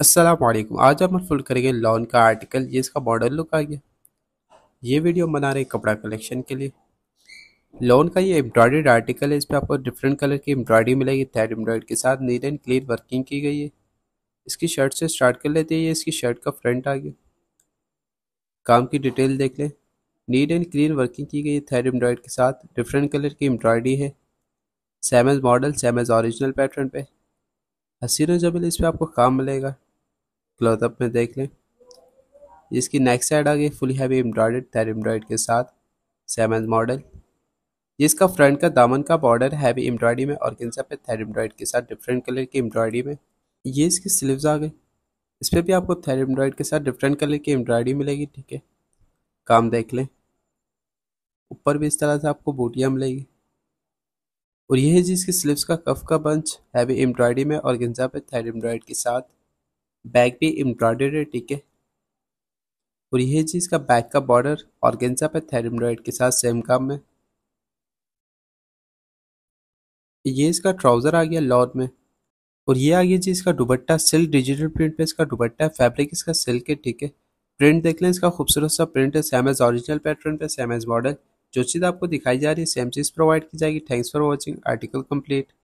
वालेकुम आज हम फुल करेंगे लॉन का आर्टिकल ये इसका मॉडल लुक आ गया। ये वीडियो बना रहे हैं कपड़ा कलेक्शन के लिए। लॉन का ये एम्ब्रॉयड आर्टिकल है इस पर आपको डिफरेंट कलर की एम्ब्रॉयडरी मिलेगी थ्रेड एम्ब्रॉयड के साथ नीट एंड क्लीन वर्किंग की गई है। इसकी शर्ट से स्टार्ट कर लेते हैं, ये इसकी शर्ट का फ्रंट आ गया। काम की डिटेल देख लें। नीट एंड क्लीन वर्किंग की गई है थ्रेड एम्ब्रॉयड के साथ डिफरेंट कलर की एम्ब्रॉयडरी है। Same model same original pattern पे। हसीन जबल इस पर आपको काम मिलेगा। क्लोथअप में देख लें। इसकी नेक्स्ट साइड आ गई फुली हैवी एम्ब्रॉयड थेर एम्ब्रॉयड के साथ। सेवन मॉडल इसका फ्रंट का दामन का बॉर्डर हैवी एम्ब्रॉयडरी में और किंसा पे थेर एम्ब्रॉयड के साथ डिफरेंट कलर की एम्ब्रॉयडरी में। ये इसकी स्लीव्स आ गई। इस पर भी आपको थेर एम्ब्रॉयड के साथ डिफरेंट कलर की एम्ब्रॉयडरी मिलेगी, ठीक है? काम देख लें। ऊपर भी इस तरह से आपको बूटियाँ मिलेगी। और यह है जिसकी स्लीव्स का कफ का बंच हैवी एम्ब्रॉयडरी में और गिंजा पे थेर एम्ब्रॉयड के साथ। बैक भी एम्ब्रॉयडर्ड है, ठीक है? और यह चीज़ का बैक का बॉर्डर और गेंजा पे थेर एम्ब्रॉयड के साथ सेम काम में ये इसका ट्राउज़र आ गया लॉन में। और ये आ गया जी इसका दुबट्टा सिल्क डिजिटल प्रिंट पे इसका दुबट्टा है फैब्रिक इसका सिल्क है, ठीक है? प्रिंट देख लें, इसका खूबसूरत सा प्रिंट है सेम एज ओरिजिनल पैटर्न पे सेम एज मॉडल जो चीज़ आपको दिखाई जा रही है सेम चीज़ प्रोवाइड की जाएगी। Thanks for watching article complete